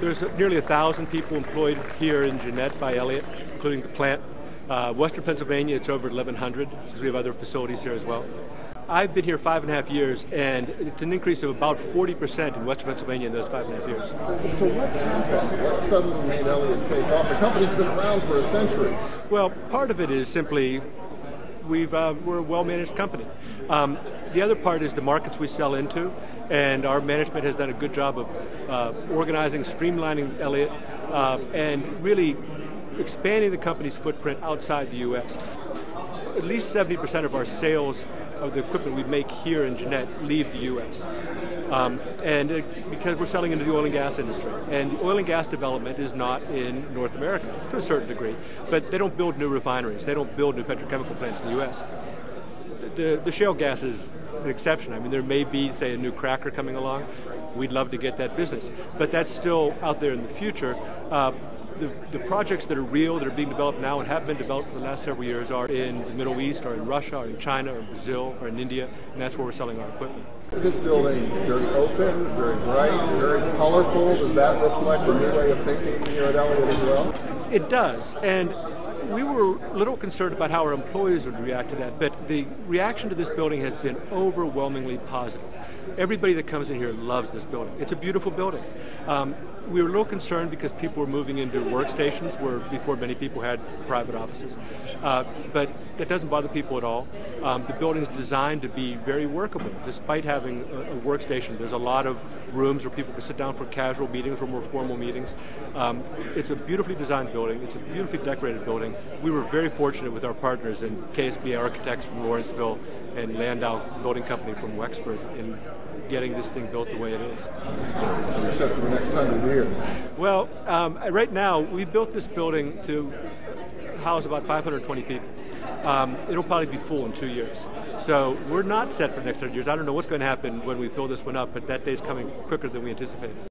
There's nearly a thousand people employed here in Jeannette by Elliott, including the plant. Uh, Western Pennsylvania, it's over 1,100 because we have other facilities here as well. I've been here five and a half years, and it's an increase of about 40% in Western Pennsylvania in those five and a half years. So what's happened? What suddenly made Elliott take off? The company's been around for a century. Well, part of it is simply we've, uh, we're a well-managed company. Um, the other part is the markets we sell into, and our management has done a good job of uh, organizing, streamlining Elliott, uh, and really expanding the company's footprint outside the U.S. At least 70% of our sales of the equipment we make here in Jeannette leave the U.S. Um, and because we're selling into the oil and gas industry, and the oil and gas development is not in North America to a certain degree, but they don't build new refineries, they don't build new petrochemical plants in the U.S. The, the shale gas is an exception. I mean, there may be, say, a new cracker coming along. We'd love to get that business, but that's still out there in the future. Uh, the, the, projects that are real, that are being developed now and have been developed for the last several years are in the Middle East, or in Russia, or in China, or Brazil, or in India, and that's where we're selling our equipment. This building, very open, very bright, very colorful. Does that reflect a new way of thinking here at Elliott as well? It does, and we were a little concerned about how our employees would react to that, but the reaction to this building has been overwhelmingly positive. Everybody that comes in here loves this building. It's a beautiful building. Um, we were a little concerned because people were moving into workstations where before many people had private offices. Uh, but that doesn't bother people at all. Um, the building is designed to be very workable. Despite having a, a, workstation, there's a lot of rooms where people can sit down for casual meetings or more formal meetings. Um, it's a beautifully designed building. It's a beautifully decorated building. We were very fortunate with our partners in KSB Architects from Lawrenceville and Landau Building Company from Wexford in getting this thing built the way it is. So you said for the next hundred years. Well, um, right now we built this building to house about 520 people. Um, it'll probably be full in two years. So we're not set for the next 100 years. I don't know what's going to happen when we fill this one up, but that day's coming quicker than we anticipated.